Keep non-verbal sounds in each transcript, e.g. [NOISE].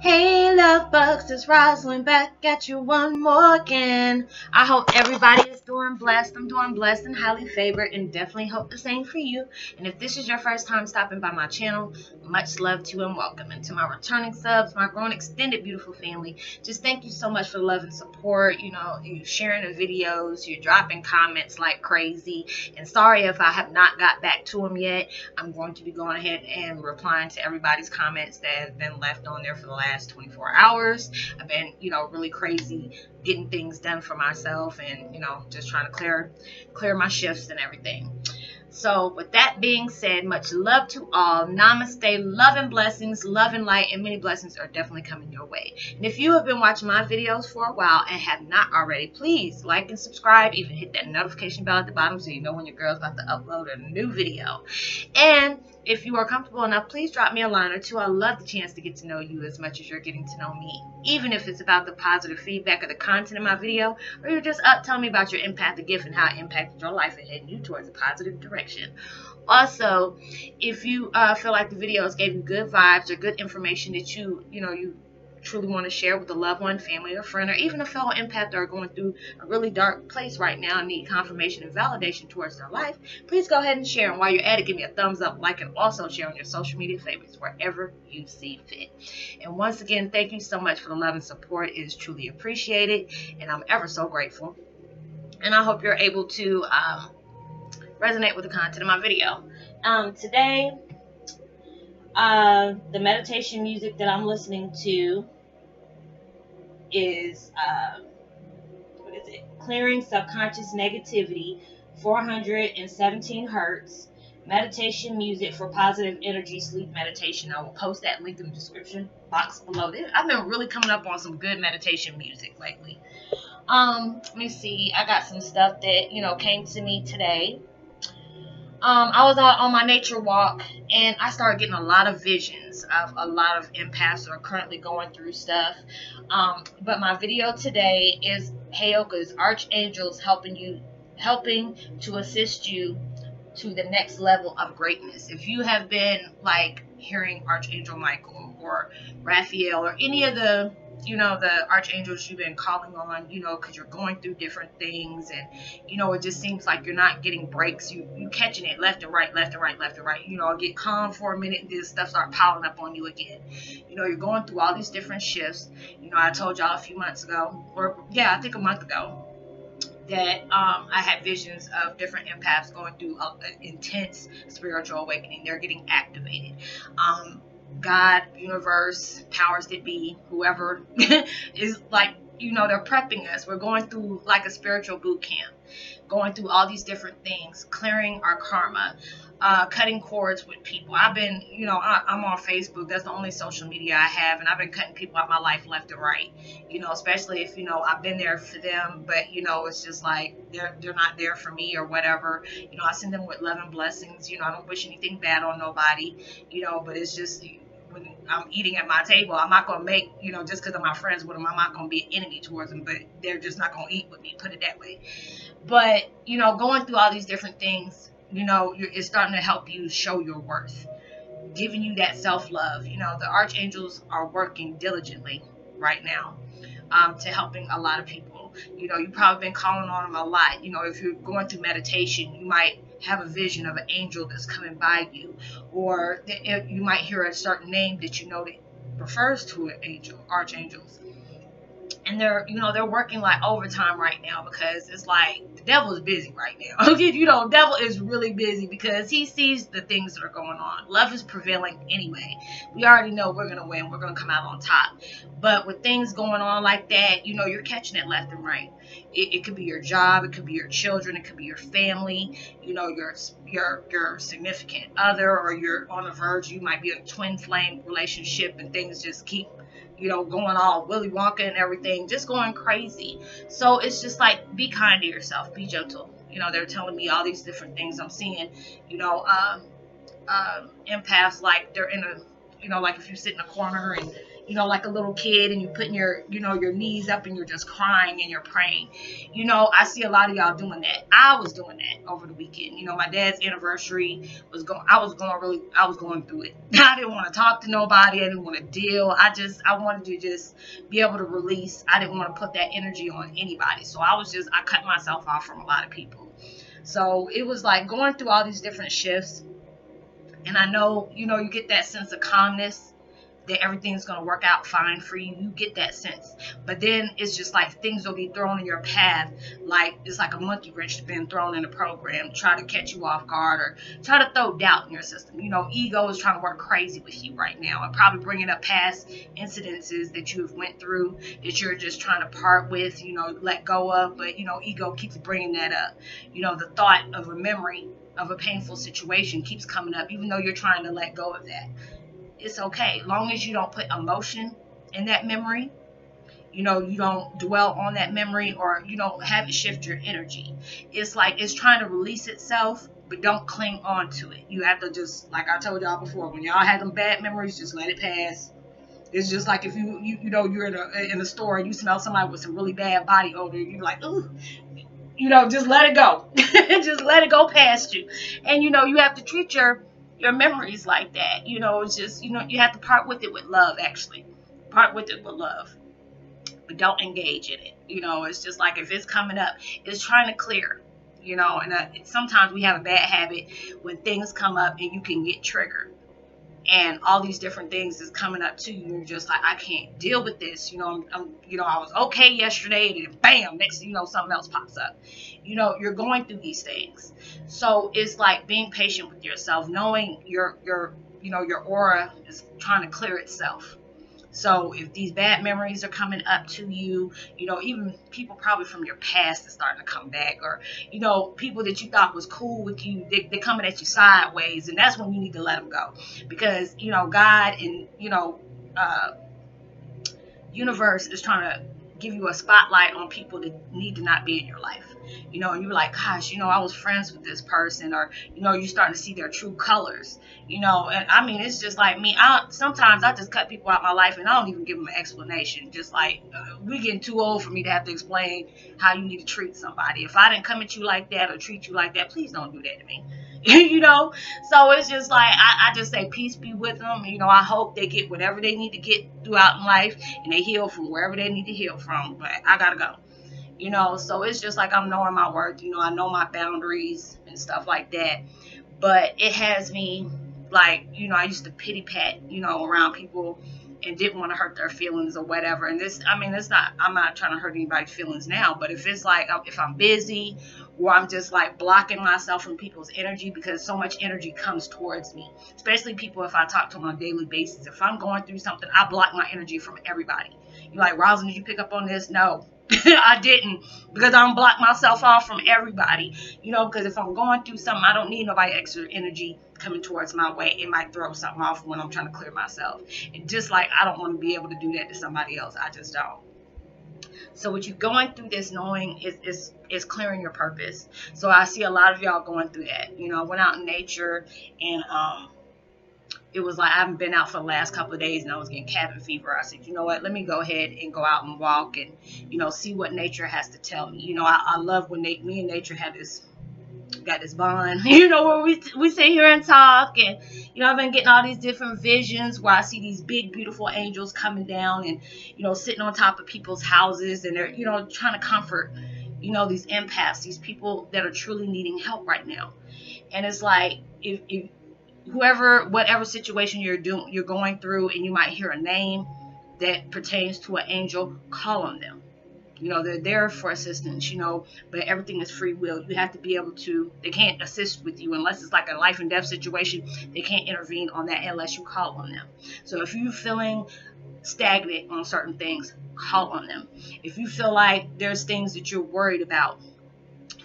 Hey love bugs, it's Roslynn back at you one more again. I hope everybody doing blessed. I'm doing blessed and highly favored and definitely hope the same for you. And if this is your first time stopping by my channel, much love to and welcome. And to my returning subs, my grown extended beautiful family, just thank you so much for the love and support. You know, you sharing the videos, you're dropping comments like crazy. And sorry if I have not got back to them yet. I'm going to be going ahead and replying to everybody's comments that have been left on there for the last 24 hours. I've been, you know, really crazy getting things done for myself and, you know, just trying to clear clear my shifts and everything. So, with that being said, much love to all. Namaste, love and blessings, love and light, and many blessings are definitely coming your way. And if you have been watching my videos for a while and have not already, please like and subscribe. Even hit that notification bell at the bottom so you know when your girl's about to upload a new video. And if you are comfortable enough, please drop me a line or two. I love the chance to get to know you as much as you're getting to know me, even if it's about the positive feedback of the content of my video, or you're just up telling me about your impact, empathic gift and how it impacted your life and heading you towards a positive direction. Also, if you uh, feel like the videos gave you good vibes or good information that you, you know, you truly want to share with a loved one, family, or friend, or even a fellow empath that are going through a really dark place right now and need confirmation and validation towards their life, please go ahead and share. And while you're at it, give me a thumbs up, like, and also share on your social media favorites wherever you see fit. And once again, thank you so much for the love and support. It is truly appreciated, and I'm ever so grateful. And I hope you're able to um, resonate with the content of my video. Um, today, uh, the meditation music that I'm listening to is uh, what is it? Clearing subconscious negativity, 417 hertz. Meditation music for positive energy sleep meditation. I will post that link in the description box below. I've been really coming up on some good meditation music lately. Um, let me see. I got some stuff that you know came to me today um, I was out on my nature walk and I started getting a lot of visions of a lot of empaths that are currently going through stuff. Um, but my video today is Heyoka's Archangels helping you, helping to assist you to the next level of greatness. If you have been like hearing Archangel Michael or Raphael or any of the you know the archangels you've been calling on you know because you're going through different things and you know it just seems like you're not getting breaks you you catching it left and right left and right left and right you know get calm for a minute and this stuff start piling up on you again you know you're going through all these different shifts you know i told y'all a few months ago or yeah i think a month ago that um, I had visions of different empaths going through an intense spiritual awakening. They're getting activated. Um, God, universe, powers that be, whoever [LAUGHS] is like, you know, they're prepping us. We're going through like a spiritual boot camp, going through all these different things, clearing our karma, uh, cutting cords with people. I've been, you know, I, am on Facebook. That's the only social media I have, and I've been cutting people out my life left and right. You know, especially if you know I've been there for them, but you know, it's just like they're they're not there for me or whatever. You know, I send them with love and blessings. You know, I don't wish anything bad on nobody. You know, but it's just when I'm eating at my table, I'm not gonna make, you know, just because I'm my friends with them, I'm not gonna be an enemy towards them, but they're just not gonna eat with me, put it that way. But, you know, going through all these different things, you know, it's starting to help you show your worth, giving you that self love. You know, the archangels are working diligently right now um, to helping a lot of people. You know, you've probably been calling on them a lot. You know, if you're going through meditation, you might have a vision of an angel that's coming by you, or eh, you might hear a certain name that you know that refers to an angel, archangels. And they're, you know, they're working like overtime right now because it's like the devil is busy right now. [LAUGHS] Okay, you know, devil is really busy because he sees the things that are going on. Love is prevailing anyway. We already know we're gonna win. We're gonna come out on top. But with things going on like that, you know, you're catching it left and right. It, it, could be your job, it could be your children, it could be your family, you know, your your your significant other, or you're on the verge. You might be in a twin flame relationship, and things just keep, you know, going all Willy Wonka and everything, just going crazy. So it's just like be kind to yourself, be gentle. You know, they're telling me all these different things I'm seeing. You know, um, um, empaths like they're in a you know, like if you sit in a corner and you know, like a little kid and you're putting your, you know, your knees up and you're just crying and you're praying. You know, I see a lot of y'all doing that. I was doing that over the weekend. You know, my dad's anniversary was going, I was going really, I was going through it. [LAUGHS] I didn't want to talk to nobody. I didn't want to deal. I just, I wanted to just be able to release. I didn't want to put that energy on anybody. So I was just, I cut myself off from a lot of people. So it was like going through all these different shifts. And I know, you know, you get that sense of calmness that everything's going to work out fine for you. You get that sense. But then it's just like things will be thrown in your path. Like it's like a monkey wrench been thrown in a program, try to catch you off guard or try to throw doubt in your system. You know, ego is trying to work crazy with you right now and probably bringing up past incidences that you have went through that you're just trying to part with, you know, let go of. But, you know, ego keeps bringing that up. You know, the thought of a memory of a painful situation keeps coming up, even though you're trying to let go of that it's okay. Long as you don't put emotion in that memory, you know, you don't dwell on that memory or you don't have it shift your energy. It's like it's trying to release itself, but don't cling on to it. You have to just, like I told y'all before, when y'all had them bad memories, just let it pass. It's just like if you, you, you know, you're in a in a store and you smell somebody with some really bad body odor, you're like, ooh, you know, just let it go. [LAUGHS] just let it go past you. And you know, you have to treat your your memories like that. You know, it's just, you know, you have to part with it with love, actually. Part with it with love. But don't engage in it. You know, it's just like if it's coming up, it's trying to clear. You know, and uh, sometimes we have a bad habit when things come up and you can get triggered and all these different things is coming up to you. You're just like, I can't deal with this. You know, I'm, I'm, you know, I was okay yesterday, and then bam, next you know, something else pops up. You know, you're going through these things, so it's like being patient with yourself, knowing your your you know your aura is trying to clear itself. So if these bad memories are coming up to you, you know, even people probably from your past are starting to come back, or you know, people that you thought was cool with you, they, are coming at you sideways, and that's when you need to let them go, because you know, God and you know, uh, universe is trying to give you a spotlight on people that need to not be in your life you know, and you're like, gosh, you know, I was friends with this person, or you know, you're starting to see their true colors, you know, and I mean, it's just like me. I sometimes I just cut people out my life, and I don't even give them an explanation. Just like uh, we getting too old for me to have to explain how you need to treat somebody. If I didn't come at you like that or treat you like that, please don't do that to me. [LAUGHS] you know, so it's just like I, I just say peace be with them. You know, I hope they get whatever they need to get throughout life, and they heal from wherever they need to heal from. But I gotta go you know so it's just like i'm knowing my worth you know i know my boundaries and stuff like that but it has me like you know i used to pity pat you know around people and didn't want to hurt their feelings or whatever and this i mean it's not i'm not trying to hurt anybody's feelings now but if it's like if i'm busy or i'm just like blocking myself from people's energy because so much energy comes towards me especially people if i talk to them on a daily basis if i'm going through something i block my energy from everybody you're like Roslynn did you pick up on this no [LAUGHS] I didn't because I don't block myself off from everybody. You know, because if I'm going through something, I don't need nobody extra energy coming towards my way. It might throw something off when I'm trying to clear myself. And just like I don't want to be able to do that to somebody else, I just don't. So what you're going through this knowing is, is is clearing your purpose. So I see a lot of y'all going through that. You know, I went out in nature and um it was like I haven't been out for the last couple of days and I was getting cabin fever. I said, you know what, let me go ahead and go out and walk and, you know, see what nature has to tell me. You know, I, I love when they, me and nature had this got this bond, [LAUGHS] you know, where we we sit here and talk, and you know, I've been getting all these different visions where I see these big, beautiful angels coming down, and you know, sitting on top of people's houses, and they're you know trying to comfort, you know, these empaths, these people that are truly needing help right now, and it's like if, if whoever, whatever situation you're doing, you're going through, and you might hear a name that pertains to an angel, call on them. You know, they're there for assistance, you know, but everything is free will. You have to be able to, they can't assist with you unless it's like a life and death situation. They can't intervene on that unless you call on them. So if you're feeling stagnant on certain things, call on them. If you feel like there's things that you're worried about,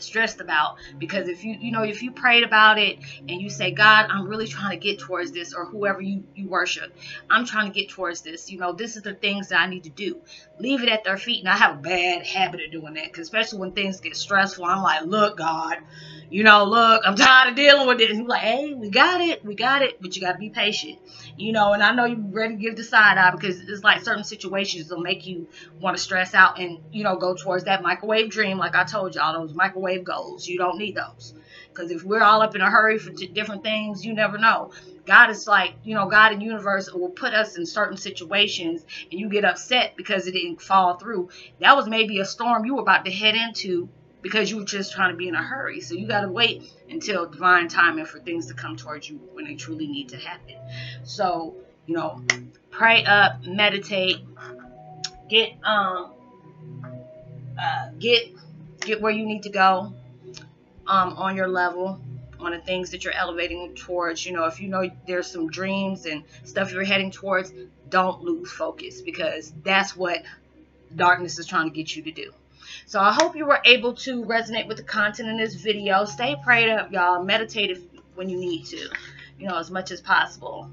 stressed about. Because if you you know if you prayed about it and you say god i'm really trying to get towards this or whoever you you worship i'm trying to get towards this you know this is the things that i need to do. Leave it at their feet. And i have a bad habit of doing that because especially when things get stressful i'm like look god you know look i'm [LAUGHS] tired of dealing with it and he's like hey we got it we got it but you got to be patient you know, and I know you're ready to give the side eye because it's like certain situations will make you want to stress out and, you know, go towards that microwave dream. Like I told y'all, those microwave goals, you don't need those. Because if we're all up in a hurry for different things, you never know. God is like, you know, God and universe will put us in certain situations and you get upset because it didn't fall through. That was maybe a storm you were about to head into because you were just trying to be in a hurry. So you got to wait until divine timing for things to come towards you when they truly need to happen. So, you know, pray up, meditate, get um uh, get get where you need to go um on your level on the things that you're elevating towards. You know, if you know there's some dreams and stuff you're heading towards, don't lose focus because that's what darkness is trying to get you to do. So I hope you were able to resonate with the content in this video. Stay prayed up, y'all. Meditate when you need to, you know, as much as possible.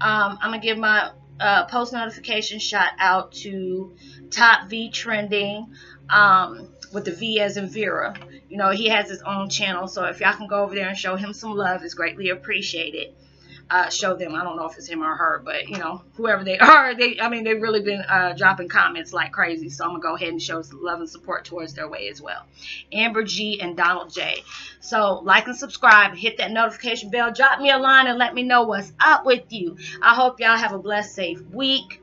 Um, I'm to give my uh, post notification shout out to Top V Trending um, with the V as in Vera. You know, he has his own channel, so if y'all can go over there and show him some love, it's greatly appreciated uh, show them. I don't know if it's him or her, but you know, whoever they [LAUGHS] are, they I mean, they've really been uh, dropping comments like crazy. So I'm gonna go ahead and show some love and support towards their way as well. Amber G and Donald J. So like and subscribe, hit that notification bell, drop me a line, and let me know what's up with you. I hope y'all have a blessed, safe week.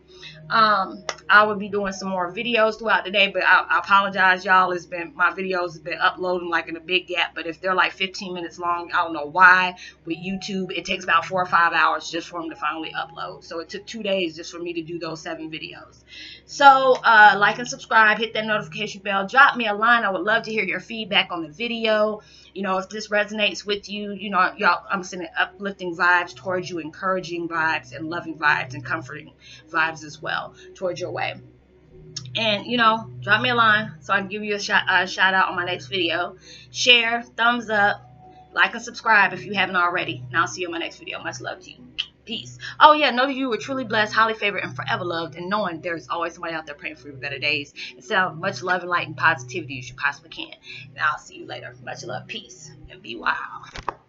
Um, I will be doing some more videos throughout the day, but I, I apologize, y'all. It's been my videos have been uploading like in a big gap, but if they're like 15 minutes long, I don't know why. With YouTube, it takes about four or five hours just for them to finally upload. So it took two days just for me to do those seven videos. So uh, like and subscribe, hit that notification bell, drop me a line. I would love to hear your feedback on the video. You know, if this resonates with you, you know, y'all, I'm sending uplifting vibes towards you, encouraging vibes, and loving vibes, and comforting vibes as well towards your way. And, you know, drop me a line so I can give you a shout, uh, shout out on my next video. Share, thumbs up, like and subscribe if you haven't already. And I'll see you in my next video. Much love to you. Peace. Oh, yeah, know that you were truly blessed, highly favored, and forever loved, and knowing there's always somebody out there praying for your better days. And send much love and light and positivity as you possibly can. And I'll see you later. Much love, peace, and be wild.